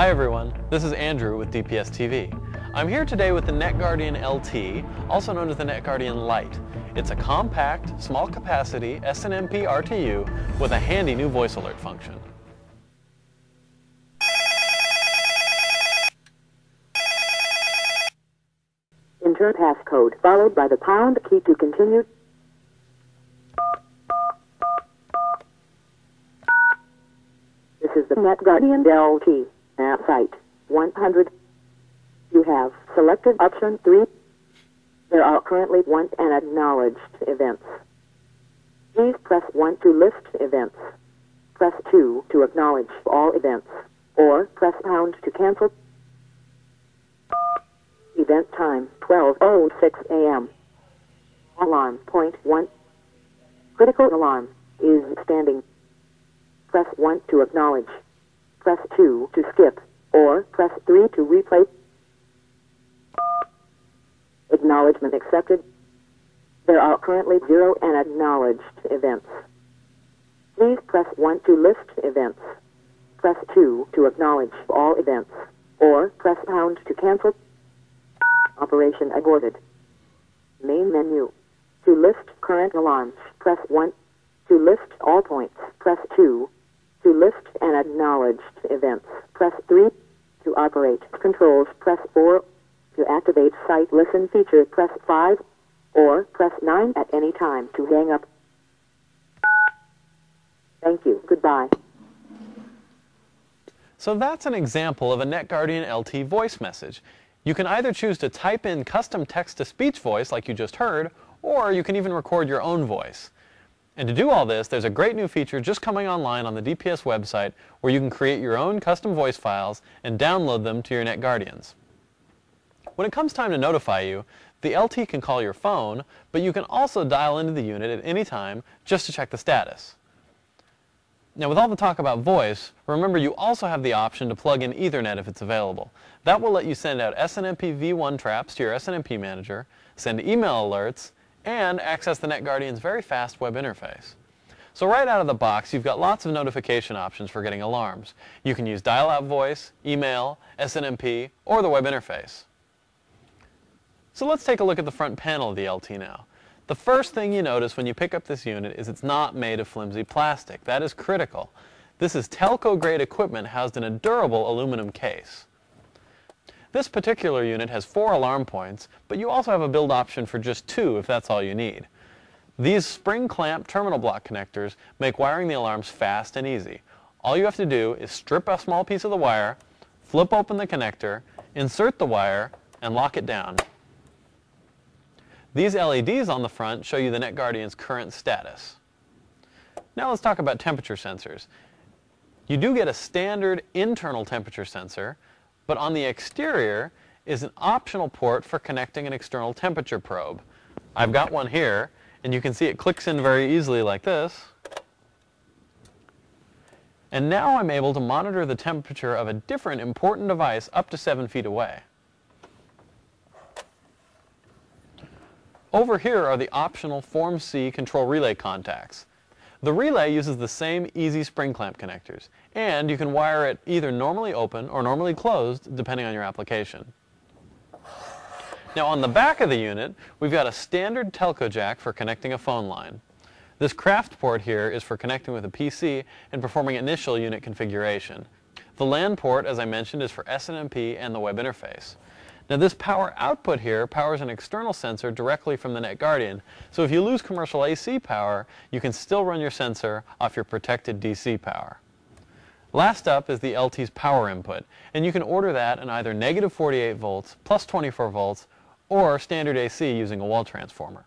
Hi everyone, this is Andrew with DPS TV. I'm here today with the NetGuardian LT, also known as the NetGuardian Lite. It's a compact, small capacity SNMP RTU with a handy new voice alert function. Enter passcode followed by the pound key to continue. This is the NetGuardian LT app site 100. You have selected option 3. There are currently one and acknowledged events. Please press 1 to list events. Press 2 to acknowledge all events. Or press pound to cancel. Event time 12.06 a.m. Alarm point 1. Critical alarm is standing. Press 1 to acknowledge. Press 2 to skip. Or press 3 to replay. Acknowledgement accepted. There are currently zero unacknowledged events. Please press 1 to list events. Press 2 to acknowledge all events. Or press pound to cancel. Operation aborted. Main menu. To list current alarms, press 1. To list all points, press 2. To list and acknowledged events, press 3. To operate controls, press 4. To activate site listen feature, press 5. Or press 9 at any time to hang up. Thank you. Goodbye. So that's an example of a NetGuardian LT voice message. You can either choose to type in custom text-to-speech voice like you just heard, or you can even record your own voice. And to do all this, there's a great new feature just coming online on the DPS website where you can create your own custom voice files and download them to your NetGuardians. When it comes time to notify you, the LT can call your phone, but you can also dial into the unit at any time just to check the status. Now with all the talk about voice, remember you also have the option to plug in Ethernet if it's available. That will let you send out SNMP v1 traps to your SNMP manager, send email alerts, and access the NetGuardian's very fast web interface. So right out of the box, you've got lots of notification options for getting alarms. You can use dial-out voice, email, SNMP, or the web interface. So let's take a look at the front panel of the LT now. The first thing you notice when you pick up this unit is it's not made of flimsy plastic. That is critical. This is telco-grade equipment housed in a durable aluminum case. This particular unit has four alarm points, but you also have a build option for just two if that's all you need. These spring clamp terminal block connectors make wiring the alarms fast and easy. All you have to do is strip a small piece of the wire, flip open the connector, insert the wire, and lock it down. These LEDs on the front show you the NetGuardian's current status. Now let's talk about temperature sensors. You do get a standard internal temperature sensor, but on the exterior is an optional port for connecting an external temperature probe. I've got one here, and you can see it clicks in very easily like this. And now I'm able to monitor the temperature of a different important device up to 7 feet away. Over here are the optional Form C control relay contacts. The relay uses the same easy spring clamp connectors, and you can wire it either normally open or normally closed depending on your application. Now on the back of the unit, we've got a standard telco jack for connecting a phone line. This craft port here is for connecting with a PC and performing initial unit configuration. The LAN port, as I mentioned, is for SNMP and the web interface. Now this power output here powers an external sensor directly from the NetGuardian, so if you lose commercial AC power, you can still run your sensor off your protected DC power. Last up is the LT's power input, and you can order that in either negative 48 volts, plus 24 volts, or standard AC using a wall transformer.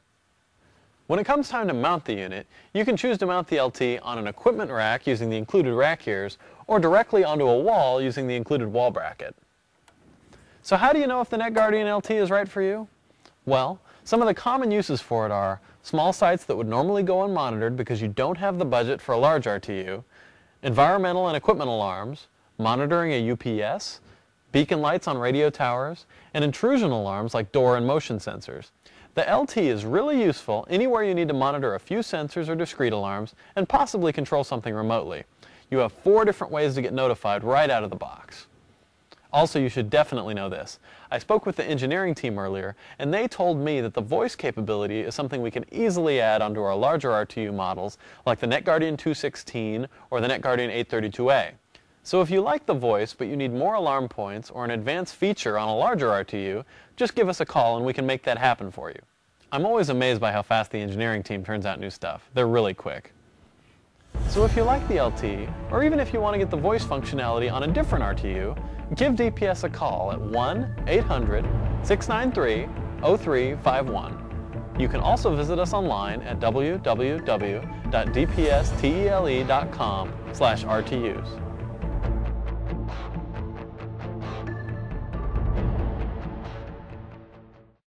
When it comes time to mount the unit, you can choose to mount the LT on an equipment rack using the included rack ears, or directly onto a wall using the included wall bracket. So how do you know if the NetGuardian LT is right for you? Well, some of the common uses for it are small sites that would normally go unmonitored because you don't have the budget for a large RTU, environmental and equipment alarms, monitoring a UPS, beacon lights on radio towers, and intrusion alarms like door and motion sensors. The LT is really useful anywhere you need to monitor a few sensors or discrete alarms and possibly control something remotely. You have four different ways to get notified right out of the box. Also, you should definitely know this. I spoke with the engineering team earlier, and they told me that the voice capability is something we can easily add onto our larger RTU models, like the NetGuardian 216 or the NetGuardian 832A. So if you like the voice, but you need more alarm points or an advanced feature on a larger RTU, just give us a call and we can make that happen for you. I'm always amazed by how fast the engineering team turns out new stuff. They're really quick. So if you like the LT, or even if you want to get the voice functionality on a different RTU, give DPS a call at 1-800-693-0351. You can also visit us online at www.dpstele.com slash RTUs.